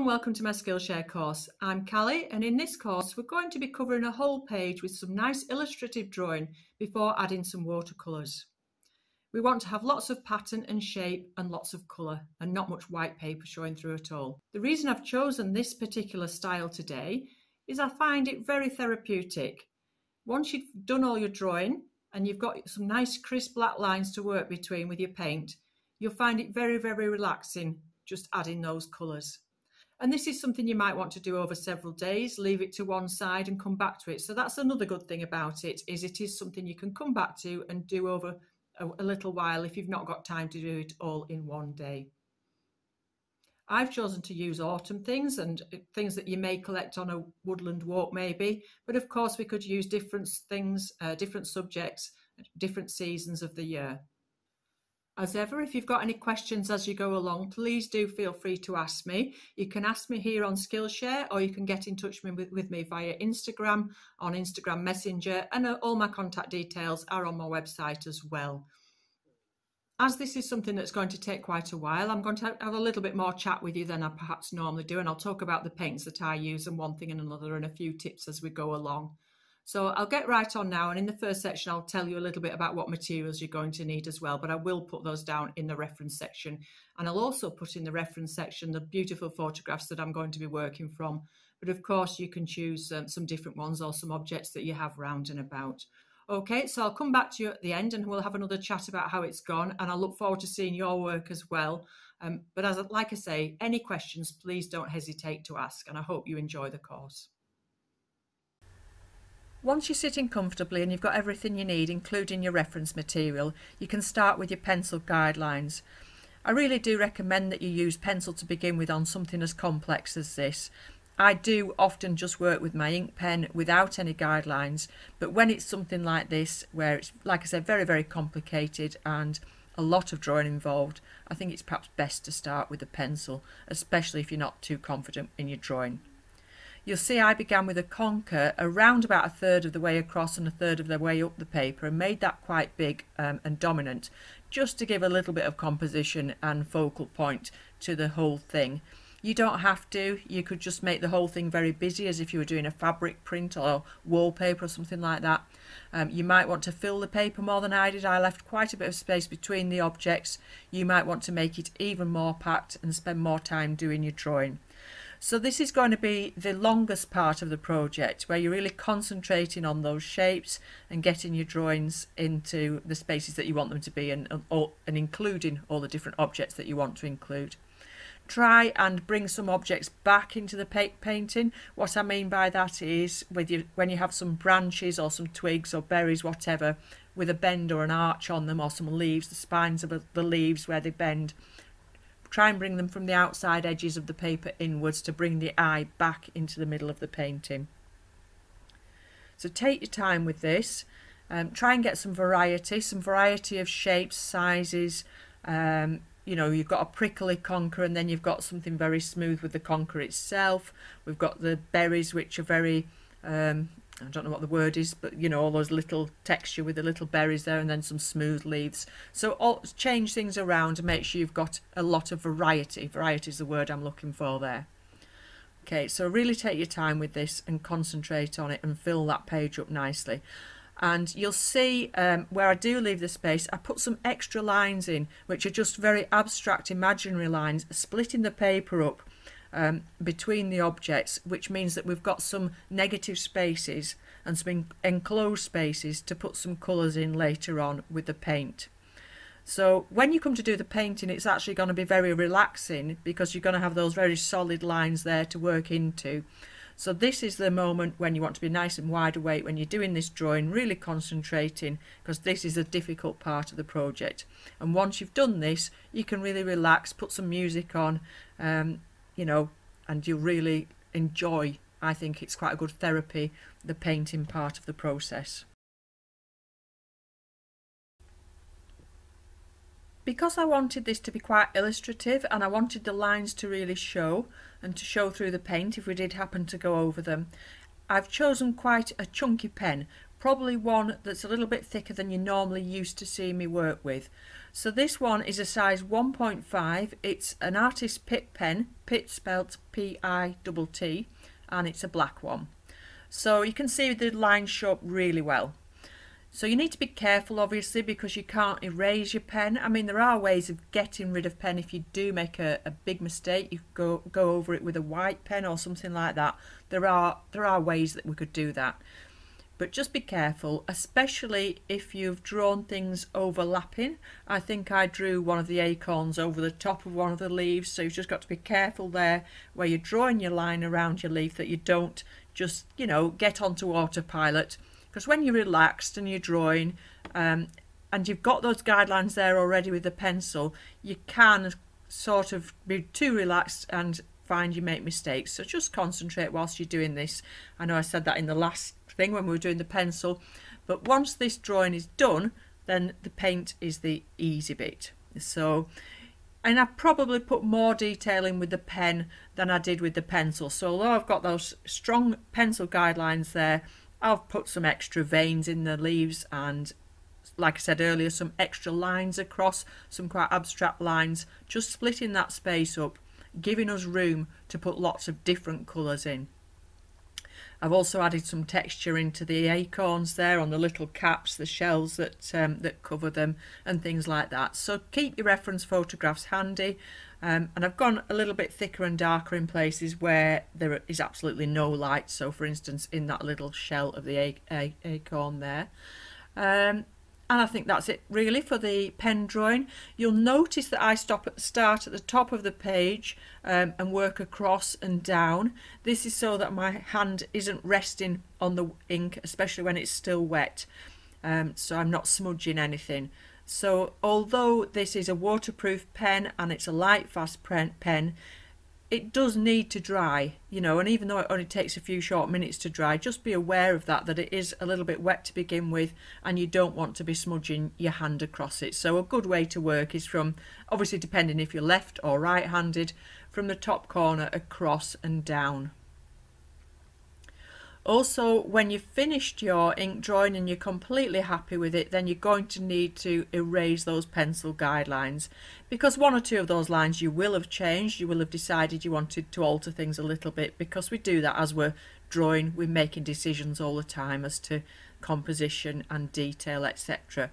and welcome to my Skillshare course. I'm Cally and in this course we're going to be covering a whole page with some nice illustrative drawing before adding some watercolours. We want to have lots of pattern and shape and lots of colour and not much white paper showing through at all. The reason I've chosen this particular style today is I find it very therapeutic. Once you've done all your drawing and you've got some nice crisp black lines to work between with your paint, you'll find it very, very relaxing just adding those colours. And this is something you might want to do over several days, leave it to one side and come back to it. So that's another good thing about it is it is something you can come back to and do over a, a little while if you've not got time to do it all in one day. I've chosen to use autumn things and uh, things that you may collect on a woodland walk maybe, but of course we could use different things, uh, different subjects, different seasons of the year. As ever, if you've got any questions as you go along, please do feel free to ask me. You can ask me here on Skillshare or you can get in touch with, me via Instagram, on Instagram Messenger, and uh, all my contact details are on my website as well. As this is something that's going to take quite a while, I'm going to have a little bit more chat with you than I perhaps normally do, and I'll talk about the paints that I use and one thing and another and a few tips as we go along. So I'll get right on now. And in the first section, I'll tell you a little bit about what materials you're going to need as well. But I will put those down in the reference section. And I'll also put in the reference section the beautiful photographs that I'm going to be working from. But of course, you can choose um, some different ones or some objects that you have round and about. Okay, so I'll come back to you at the end and we'll have another chat about how it's gone. And I look forward to seeing your work as well. Um, but as like I say, any questions, please don't hesitate to ask. And I hope you enjoy the course. Once you're sitting comfortably and you've got everything you need, including your reference material, you can start with your pencil guidelines. I really do recommend that you use pencil to begin with on something as complex as this. I do often just work with my ink pen without any guidelines, but when it's something like this, where it's, like I said, very, very complicated and a lot of drawing involved, I think it's perhaps best to start with a pencil, especially if you're not too confident in your drawing. You'll see I began with a conker around about a third of the way across and a third of the way up the paper and made that quite big um, and dominant just to give a little bit of composition and focal point to the whole thing. You don't have to, you could just make the whole thing very busy as if you were doing a fabric print or wallpaper or something like that. Um, you might want to fill the paper more than I did. I left quite a bit of space between the objects. You might want to make it even more packed and spend more time doing your drawing. So this is going to be the longest part of the project where you're really concentrating on those shapes and getting your drawings into the spaces that you want them to be and, and, including all the different objects that you want to include try and bring some objects back into the painting. What I mean by that is with you, when you have some branches or some twigs or berries, whatever, with a bend or an arch on them or some leaves, the spines of the leaves where they bend, Try and bring them from the outside edges of the paper inwards to bring the eye back into the middle of the painting. So take your time with this. Um, try and get some variety, some variety of shapes, sizes. Um, you know, you've got a prickly conker and then you've got something very smooth with the conker itself. We've got the berries which are very um, I don't know what the word is, but you know, all those little texture with the little berries there and then some smooth leaves. So all, change things around and make sure you've got a lot of variety. Variety is the word I'm looking for there. Okay, so really take your time with this and concentrate on it and fill that page up nicely. And you'll see um, where I do leave the space, I put some extra lines in, which are just very abstract imaginary lines, splitting the paper up um, between the objects, which means that we've got some negative spaces and some enclosed spaces to put some colours in later on with the paint. So when you come to do the painting, it's actually going to be very relaxing because you're going to have those very solid lines there to work into. So this is the moment when you want to be nice and wide awake when you're doing this drawing, really concentrating because this is a difficult part of the project. And once you've done this, you can really relax, put some music on, um, you know, and you really enjoy. I think it's quite a good therapy, the painting part of the process. Because I wanted this to be quite illustrative and I wanted the lines to really show and to show through the paint if we did happen to go over them, I've chosen quite a chunky pen probably one that's a little bit thicker than you're normally used to see me work with. So this one is a size 1.5. It's an artist Pitt pen, Pitt spelt P-I-T-T, and it's a black one. So you can see the lines show up really well. So you need to be careful obviously because you can't erase your pen. I mean there are ways of getting rid of pen if you do make a, a big mistake. You go go over it with a white pen or something like that. There are there are ways that we could do that. But just be careful, especially if you've drawn things overlapping. I think I drew one of the acorns over the top of one of the leaves, so you've just got to be careful there where you're drawing your line around your leaf that you don't just, you know, get onto autopilot because when you're relaxed and you're drawing um, and you've got those guidelines there already with the pencil you can sort of be too relaxed and find you make mistakes. So just concentrate whilst you're doing this. I know I said that in the last thing when we were doing the pencil but once this drawing is done then the paint is the easy bit. So and I probably put more detail in with the pen than I did with the pencil. So although I've got those strong pencil guidelines there I've put some extra veins in the leaves and like I said earlier some extra lines across some quite abstract lines just splitting that space up giving us room to put lots of different colours in I've also added some texture into the acorns there on the little caps, the shells that um, that cover them and things like that. So keep your reference photographs handy. Um, and I've gone a little bit thicker and darker in places where there is absolutely no light. So for instance, in that little shell of the acorn there. Um, and I think that's it really for the pen drawing. You'll notice that I stop at the start at the top of the page um, and work across and down. This is so that my hand isn't resting on the ink, especially when it's still wet. Um, so I'm not smudging anything. So although this is a waterproof pen and it's a light fast pen, it does need to dry, you know, and even though it only takes a few short minutes to dry, just be aware of that, that it is a little bit wet to begin with and you don't want to be smudging your hand across it. So a good way to work is from, obviously depending if you're left or right-handed, from the top corner across and down. Also, when you've finished your ink drawing and you're completely happy with it, then you're going to need to erase those pencil guidelines because one or two of those lines you will have changed, you will have decided you wanted to alter things a little bit because we do that as we're drawing, we're making decisions all the time as to composition and detail, etc.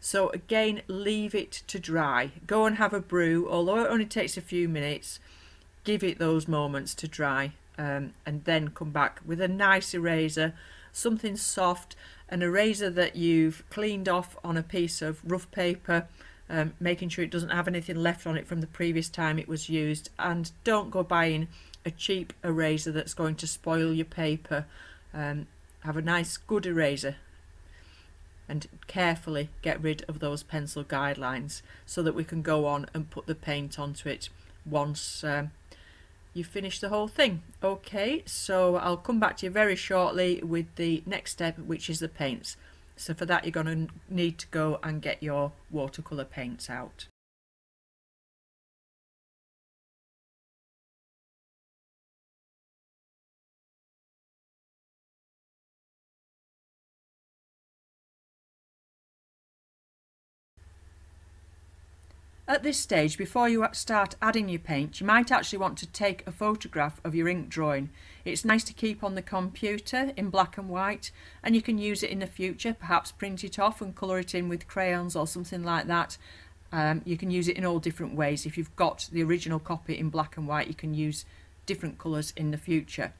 So again, leave it to dry. Go and have a brew, although it only takes a few minutes, give it those moments to dry um, and then come back with a nice eraser something soft an eraser that you've cleaned off on a piece of rough paper um, making sure it doesn't have anything left on it from the previous time it was used. And don't go buying a cheap eraser that's going to spoil your paper. Um, have a nice good eraser and carefully get rid of those pencil guidelines so that we can go on and put the paint onto it once um, you finish the whole thing. Okay, so I'll come back to you very shortly with the next step, which is the paints. So for that, you're going to need to go and get your watercolour paints out. At this stage, before you start adding your paint, you might actually want to take a photograph of your ink drawing. It's nice to keep on the computer in black and white and you can use it in the future, perhaps print it off and colour it in with crayons or something like that. Um, you can use it in all different ways. If you've got the original copy in black and white, you can use different colours in the future.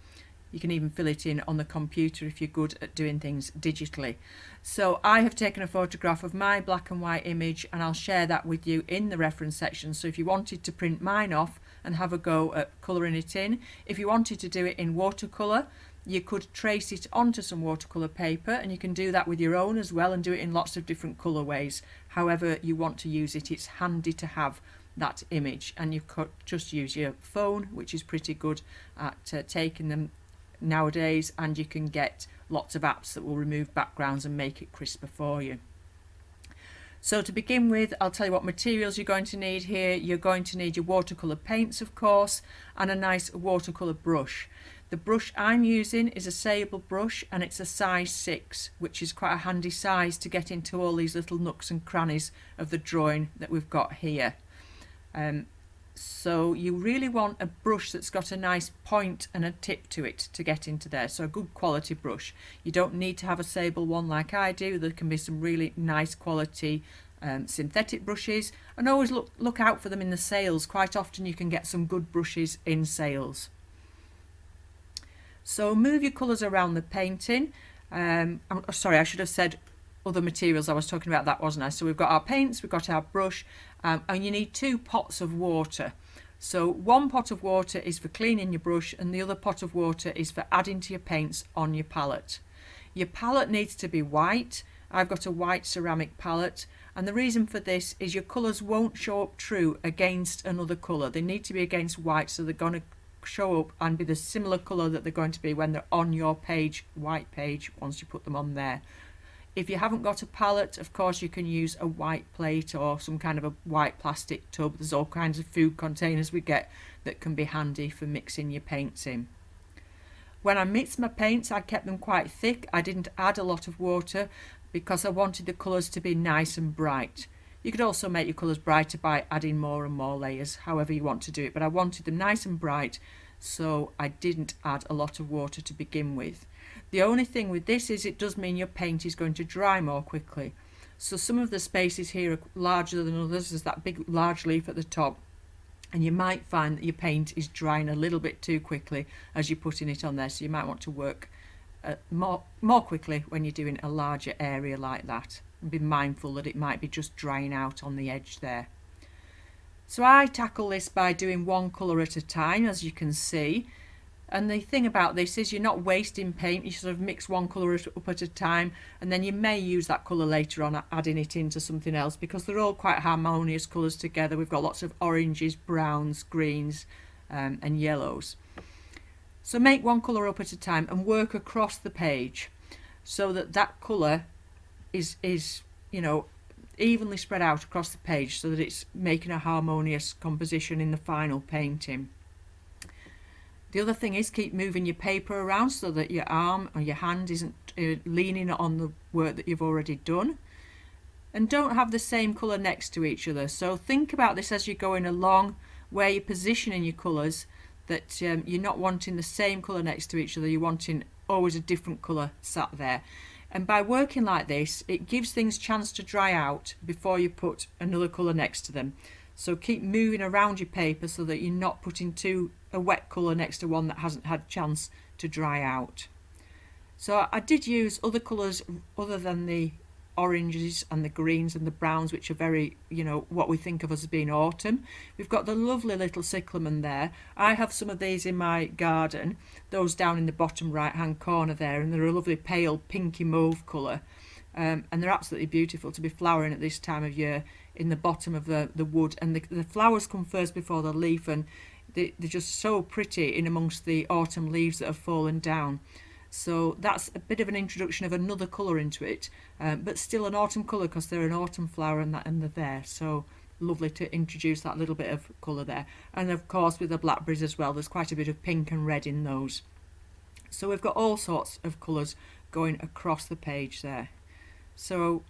You can even fill it in on the computer if you're good at doing things digitally. So I have taken a photograph of my black and white image and I'll share that with you in the reference section. So if you wanted to print mine off and have a go at colouring it in, if you wanted to do it in watercolour, you could trace it onto some watercolour paper and you can do that with your own as well and do it in lots of different colourways. However you want to use it, it's handy to have that image and you could just use your phone which is pretty good at uh, taking them nowadays and you can get lots of apps that will remove backgrounds and make it crisper for you. So to begin with, I'll tell you what materials you're going to need here. You're going to need your watercolour paints, of course, and a nice watercolour brush. The brush I'm using is a sable brush and it's a size 6 which is quite a handy size to get into all these little nooks and crannies of the drawing that we've got here. Um, so you really want a brush that's got a nice point and a tip to it to get into there. So a good quality brush. You don't need to have a sable one like I do. There can be some really nice quality um, synthetic brushes. And always look look out for them in the sales. Quite often you can get some good brushes in sales. So move your colours around the painting. Um, I'm sorry I should have said other materials I was talking about. That wasn't I. So we've got our paints we've got our brush um, and you need two pots of water. So one pot of water is for cleaning your brush and the other pot of water is for adding to your paints on your palette. Your palette needs to be white. I've got a white ceramic palette and the reason for this is your colours won't show up true against another colour. They need to be against white so they're going to show up and be the similar colour that they're going to be when they're on your page white page once you put them on there if you haven't got a palette, of course, you can use a white plate or some kind of a white plastic tub. There's all kinds of food containers we get that can be handy for mixing your paints in. When I mixed my paints, I kept them quite thick. I didn't add a lot of water because I wanted the colours to be nice and bright. You could also make your colours brighter by adding more and more layers, however you want to do it. But I wanted them nice and bright, so I didn't add a lot of water to begin with. The only thing with this is it does mean your paint is going to dry more quickly. So some of the spaces here are larger than others. There's that big large leaf at the top. And you might find that your paint is drying a little bit too quickly as you're putting it on there. So you might want to work uh, more, more quickly when you're doing a larger area like that. And be mindful that it might be just drying out on the edge there. So I tackle this by doing one colour at a time, as you can see. And the thing about this is you're not wasting paint, you sort of mix one colour up at a time and then you may use that colour later on adding it into something else because they're all quite harmonious colours together. We've got lots of oranges, browns, greens um, and yellows. So make one colour up at a time and work across the page so that that colour is, is you know, evenly spread out across the page so that it's making a harmonious composition in the final painting. The other thing is keep moving your paper around so that your arm or your hand isn't uh, leaning on the work that you've already done. And don't have the same colour next to each other. So think about this as you're going along, where you're positioning your colours, that um, you're not wanting the same colour next to each other, you're wanting always a different colour sat there. And by working like this, it gives things chance to dry out before you put another colour next to them. So keep moving around your paper so that you're not putting two a wet colour next to one that hasn't had a chance to dry out. So I did use other colours other than the oranges and the greens and the browns which are very you know what we think of as being autumn. We've got the lovely little cyclamen there. I have some of these in my garden. Those down in the bottom right hand corner there and they're a lovely pale pinky mauve colour. Um, and they're absolutely beautiful to be flowering at this time of year in the bottom of the the wood and the, the flowers come first before the leaf and they, they're just so pretty in amongst the autumn leaves that have fallen down. So that's a bit of an introduction of another colour into it, um, but still an autumn colour because they're an autumn flower and that and they're there. So lovely to introduce that little bit of colour there. And of course with the blackberries as well, there's quite a bit of pink and red in those. So we've got all sorts of colours going across the page there. So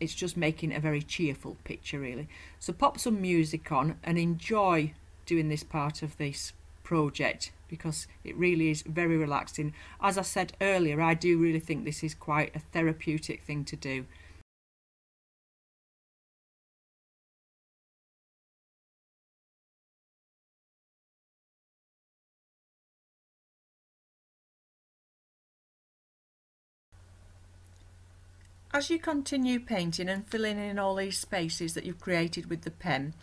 it's just making a very cheerful picture really. So pop some music on and enjoy doing this part of this project because it really is very relaxing. As I said earlier, I do really think this is quite a therapeutic thing to do. As you continue painting and filling in all these spaces that you've created with the pen,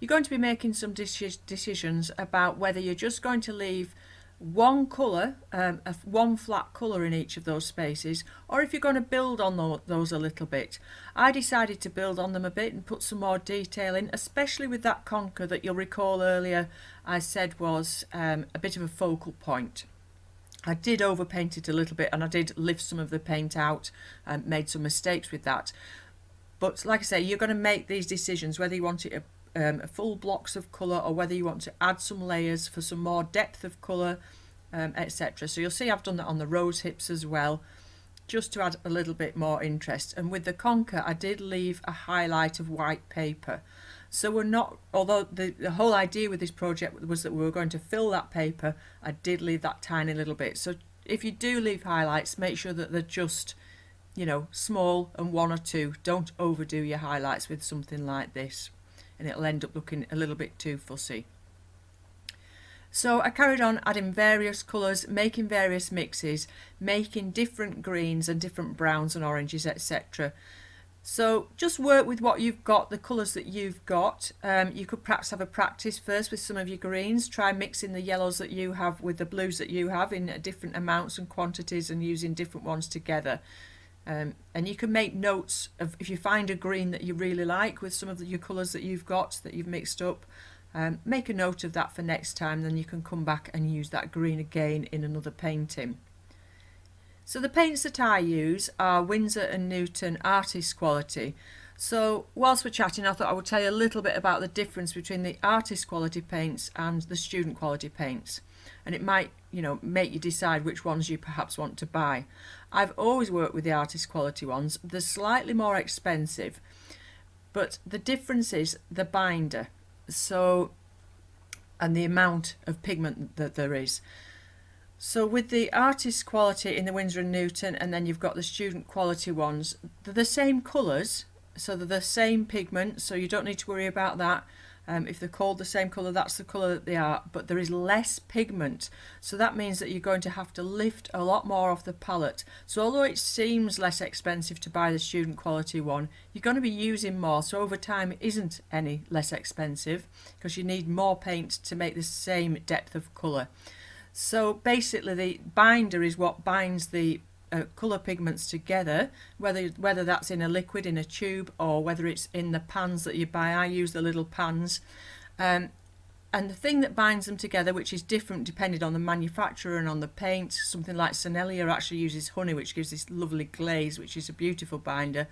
you're going to be making some decisions about whether you're just going to leave one colour, um, one flat colour in each of those spaces, or if you're going to build on those a little bit. I decided to build on them a bit and put some more detail in, especially with that conker that you'll recall earlier I said was um, a bit of a focal point. I did overpaint it a little bit and I did lift some of the paint out and made some mistakes with that. But like I say, you're going to make these decisions whether you want it um, full blocks of colour or whether you want to add some layers for some more depth of colour um, etc. So you'll see I've done that on the rose hips as well, just to add a little bit more interest. And with the conker, I did leave a highlight of white paper. So we're not, although the, the whole idea with this project was that we were going to fill that paper, I did leave that tiny little bit. So if you do leave highlights, make sure that they're just, you know, small and one or two. Don't overdo your highlights with something like this and it'll end up looking a little bit too fussy. So I carried on adding various colours, making various mixes, making different greens and different browns and oranges, etc. So just work with what you've got, the colours that you've got. Um, you could perhaps have a practice first with some of your greens. Try mixing the yellows that you have with the blues that you have in different amounts and quantities and using different ones together. Um, and you can make notes of if you find a green that you really like with some of the, your colours that you've got that you've mixed up um, make a note of that for next time, then you can come back and use that green again in another painting. So the paints that I use are Winsor & Newton Artist Quality. So whilst we're chatting, I thought I would tell you a little bit about the difference between the artist quality paints and the student quality paints. And it might, you know, make you decide which ones you perhaps want to buy. I've always worked with the artist quality ones. They're slightly more expensive, but the difference is the binder so and the amount of pigment that there is. So with the artist quality in the Winsor & Newton and then you've got the student quality ones, they're the same colours, so they're the same pigment, so you don't need to worry about that. Um, if they're called the same colour, that's the colour that they are, but there is less pigment. So that means that you're going to have to lift a lot more off the palette. So although it seems less expensive to buy the student quality one, you're going to be using more. So over time, it isn't any less expensive because you need more paint to make the same depth of colour. So basically the binder is what binds the uh, colour pigments together, whether whether that's in a liquid, in a tube, or whether it's in the pans that you buy. I use the little pans. Um, and the thing that binds them together, which is different depending on the manufacturer and on the paint, something like Sennelier actually uses honey, which gives this lovely glaze, which is a beautiful binder.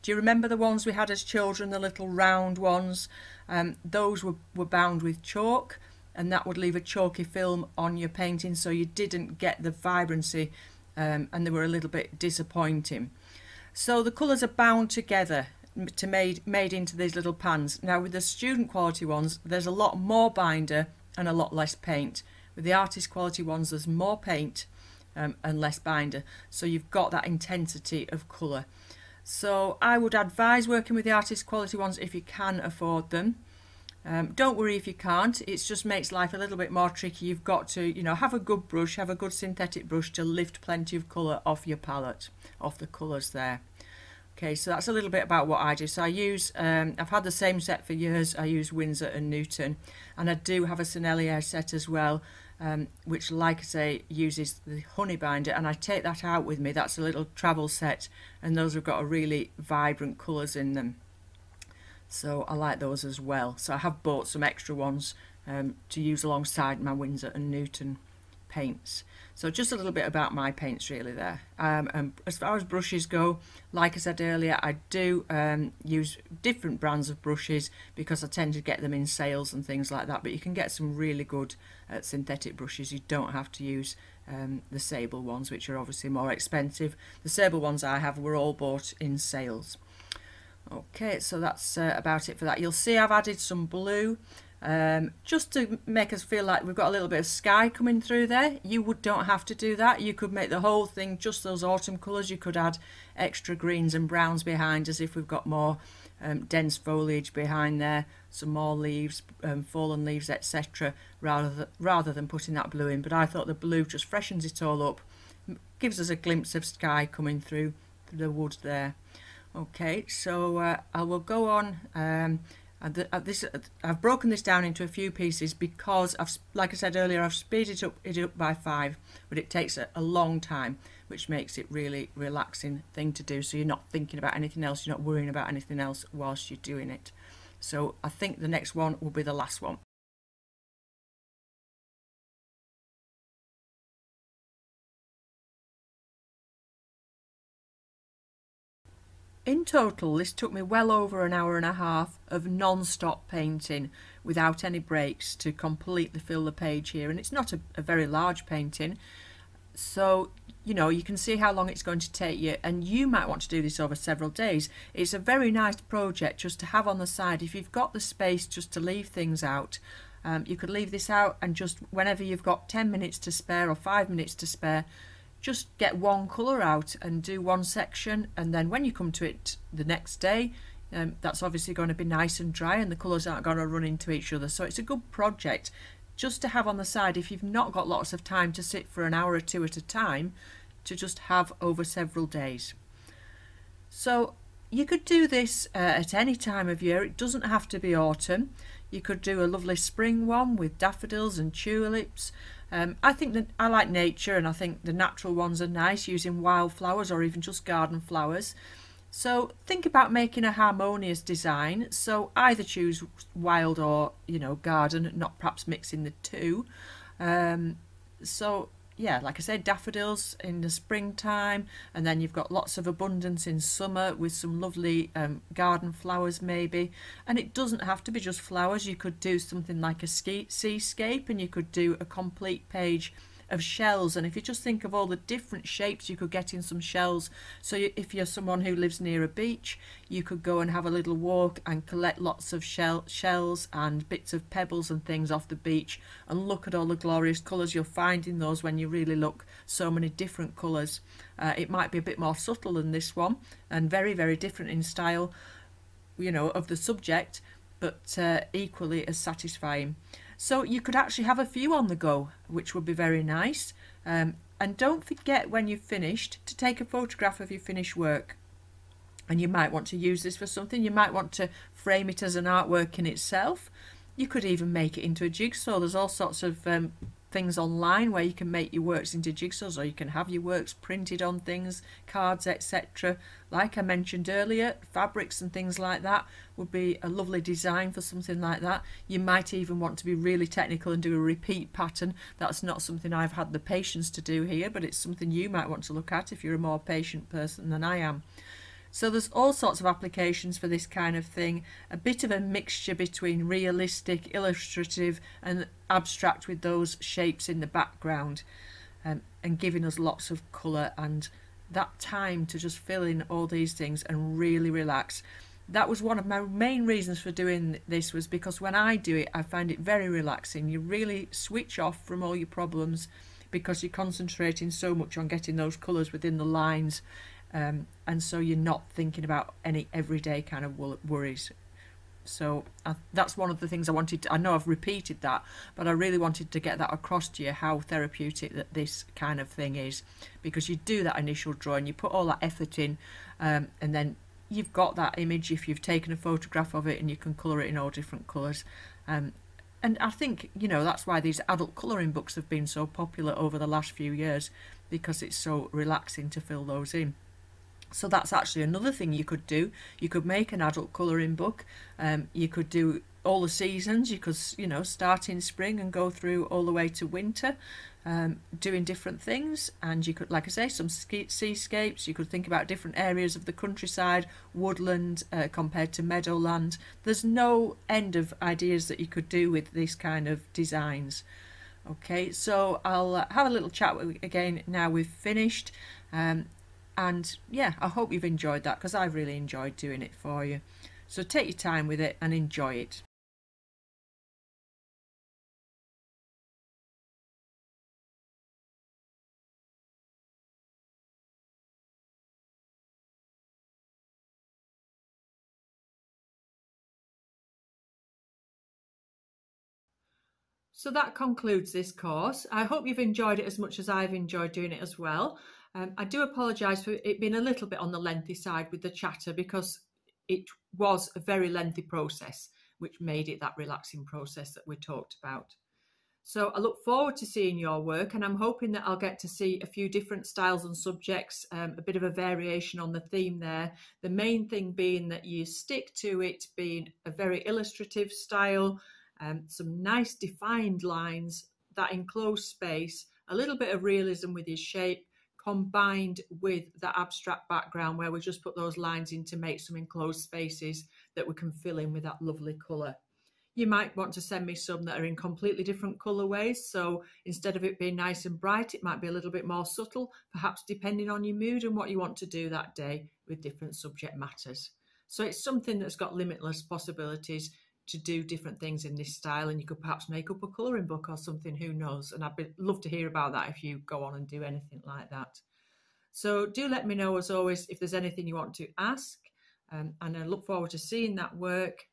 Do you remember the ones we had as children, the little round ones? Um, those were, were bound with chalk, and that would leave a chalky film on your painting, so you didn't get the vibrancy um, and they were a little bit disappointing. So the colours are bound together to made made into these little pans. Now with the student quality ones, there's a lot more binder and a lot less paint. With the artist quality ones, there's more paint um, and less binder. So you've got that intensity of colour. So I would advise working with the artist quality ones if you can afford them. Um, don't worry if you can't, it just makes life a little bit more tricky. You've got to, you know, have a good brush, have a good synthetic brush to lift plenty of colour off your palette, off the colours there. Okay, so that's a little bit about what I do. So I use, um, I've had the same set for years. I use Winsor and Newton, and I do have a Sennelier set as well, um, which, like I say, uses the honey binder, and I take that out with me. That's a little travel set, and those have got a really vibrant colours in them so I like those as well. So I have bought some extra ones um, to use alongside my Winsor and Newton paints. So just a little bit about my paints really there. Um, and as far as brushes go like I said earlier I do um, use different brands of brushes because I tend to get them in sales and things like that but you can get some really good uh, synthetic brushes. You don't have to use um, the sable ones which are obviously more expensive. The sable ones I have were all bought in sales Okay, so that's uh, about it for that. You'll see I've added some blue um, just to make us feel like we've got a little bit of sky coming through there. You would don't have to do that. You could make the whole thing just those autumn colours. You could add extra greens and browns behind as if we've got more um, dense foliage behind there, some more leaves, um, fallen leaves, etc. Rather th rather than putting that blue in. But I thought the blue just freshens it all up, gives us a glimpse of sky coming through the wood there. Okay, so uh, I will go on. Um, this I've broken this down into a few pieces because I've, like I said earlier, I've speeded it up, it up by five, but it takes a, a long time, which makes it really relaxing thing to do. So you're not thinking about anything else, you're not worrying about anything else whilst you're doing it. So I think the next one will be the last one. In total, this took me well over an hour and a half of non-stop painting without any breaks to completely fill the page here. And it's not a, a very large painting, so you know you can see how long it's going to take you. And you might want to do this over several days. It's a very nice project just to have on the side. If you've got the space just to leave things out um, you could leave this out and just whenever you've got 10 minutes to spare or 5 minutes to spare just get one colour out and do one section and then when you come to it the next day um, that's obviously going to be nice and dry and the colours aren't going to run into each other. So it's a good project just to have on the side if you've not got lots of time to sit for an hour or two at a time to just have over several days. So you could do this uh, at any time of year. It doesn't have to be autumn you could do a lovely spring one with daffodils and tulips um, I think that I like nature and I think the natural ones are nice using wildflowers or even just garden flowers. So think about making a harmonious design. So either choose wild or, you know, garden, not perhaps mixing the two. Um, so yeah, like I said, daffodils in the springtime, and then you've got lots of abundance in summer with some lovely um, garden flowers maybe. And it doesn't have to be just flowers. You could do something like a seascape, and you could do a complete page of shells and if you just think of all the different shapes you could get in some shells so if you're someone who lives near a beach you could go and have a little walk and collect lots of shell shells and bits of pebbles and things off the beach and look at all the glorious colours you'll find in those when you really look so many different colours. Uh, it might be a bit more subtle than this one and very very different in style you know of the subject but uh, equally as satisfying so you could actually have a few on the go, which would be very nice. Um, and don't forget when you've finished to take a photograph of your finished work. And you might want to use this for something. You might want to frame it as an artwork in itself. You could even make it into a jigsaw. There's all sorts of um, things online where you can make your works into jigsaws or you can have your works printed on things, cards, etc. Like I mentioned earlier, fabrics and things like that would be a lovely design for something like that. You might even want to be really technical and do a repeat pattern. That's not something I've had the patience to do here, but it's something you might want to look at if you're a more patient person than I am. So there's all sorts of applications for this kind of thing, a bit of a mixture between realistic, illustrative and abstract with those shapes in the background um, and giving us lots of colour and that time to just fill in all these things and really relax. That was one of my main reasons for doing this was because when I do it I find it very relaxing. You really switch off from all your problems because you're concentrating so much on getting those colours within the lines um, and so you're not thinking about any everyday kind of worries. So uh, that's one of the things I wanted to, I know I've repeated that but I really wanted to get that across to you how therapeutic that this kind of thing is. Because you do that initial drawing you put all that effort in um, and then you've got that image if you've taken a photograph of it and you can colour it in all different colours. Um, and I think you know that's why these adult colouring books have been so popular over the last few years because it's so relaxing to fill those in. So that's actually another thing you could do. You could make an adult colouring book. Um, you could do all the seasons. You could, you know, start in spring and go through all the way to winter, um, doing different things. And you could, like I say, some seascapes. You could think about different areas of the countryside, woodland uh, compared to meadowland. There's no end of ideas that you could do with these kind of designs. Okay, so I'll uh, have a little chat again now we've finished. Um, and yeah I hope you've enjoyed that because I've really enjoyed doing it for you so take your time with it and enjoy it So that concludes this course. I hope you've enjoyed it as much as I've enjoyed doing it as well. Um, I do apologise for it being a little bit on the lengthy side with the chatter because it was a very lengthy process, which made it that relaxing process that we talked about. So I look forward to seeing your work and I'm hoping that I'll get to see a few different styles and subjects, um, a bit of a variation on the theme there. The main thing being that you stick to it being a very illustrative style, um, some nice defined lines, that enclosed space, a little bit of realism with your shape, combined with that abstract background where we just put those lines in to make some enclosed spaces that we can fill in with that lovely colour. You might want to send me some that are in completely different colourways. So instead of it being nice and bright, it might be a little bit more subtle, perhaps depending on your mood and what you want to do that day with different subject matters. So it's something that's got limitless possibilities to do different things in this style and you could perhaps make up a colouring book or something, who knows? And I'd be, love to hear about that if you go on and do anything like that. So do let me know as always if there's anything you want to ask um, and I look forward to seeing that work.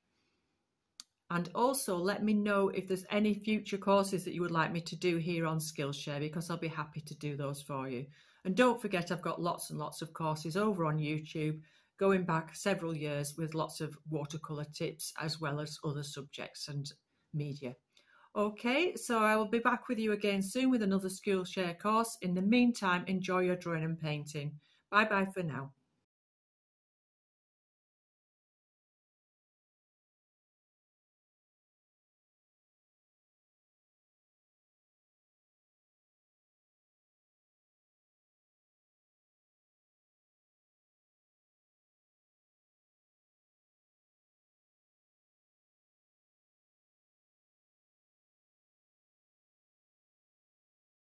And also let me know if there's any future courses that you would like me to do here on Skillshare because I'll be happy to do those for you. And don't forget I've got lots and lots of courses over on YouTube going back several years with lots of watercolour tips as well as other subjects and media. Okay, so I will be back with you again soon with another Skillshare course. In the meantime, enjoy your drawing and painting. Bye bye for now.